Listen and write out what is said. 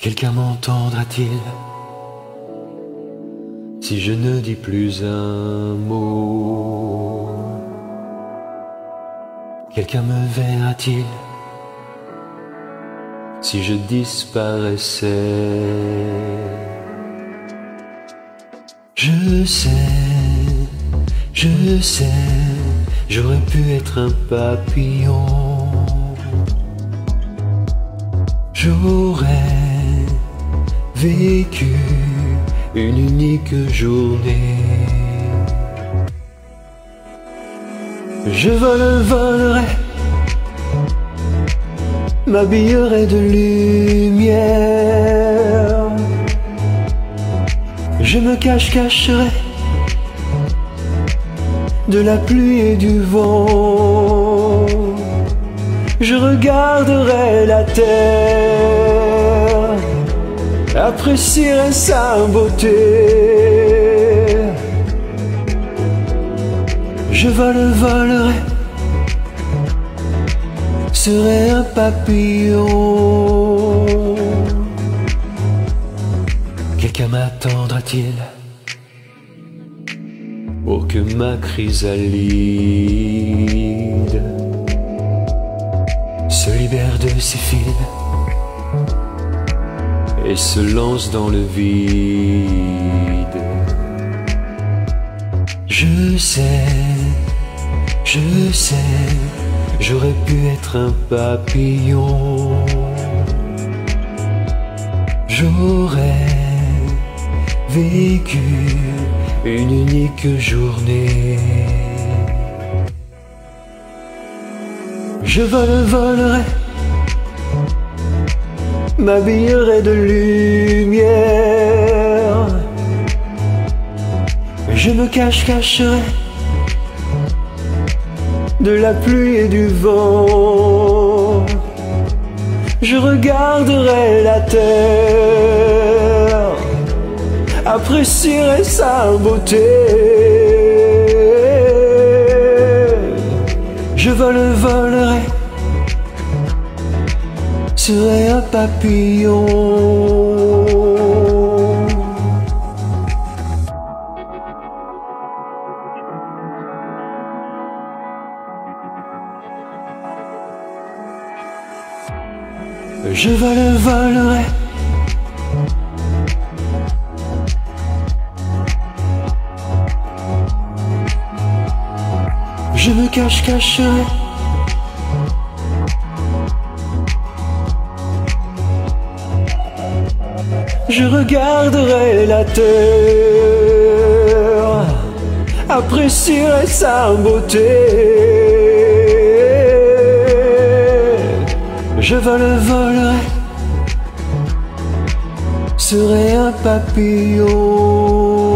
Quelqu'un m'entendra-t-il? Si je ne dis plus un mot Quelqu'un me verra-t-il? Si je disparaissais Je sais, je sais, j'aurais pu être un papillon. J'aurais vécu une unique journée. Je vole, volerai, m'habillerai de lumière. Je me cache, cacherai de la pluie et du vent. Je regarderai la terre, apprécierai sa beauté. Je vole, volerai, serai un papillon. Quelqu'un m'attendra-t-il? Pour que ma chrysalide se libère de ses fils et se lance dans le vide Je sais, je sais, j'aurais pu être un papillon. J'aurais vécu une unique journée. Je vole, volerai, m'habillerai de lumière. Je me cache, cacherai de la pluie et du vent. Je regarderai la terre, apprécierai sa beauté. Je vole, volerai, serai un papillon. Je vole, volerai. Je me cache, cacherai. Je regarderai la terre, apprécierai sa beauté. Je vole, volerai, serai un papillon.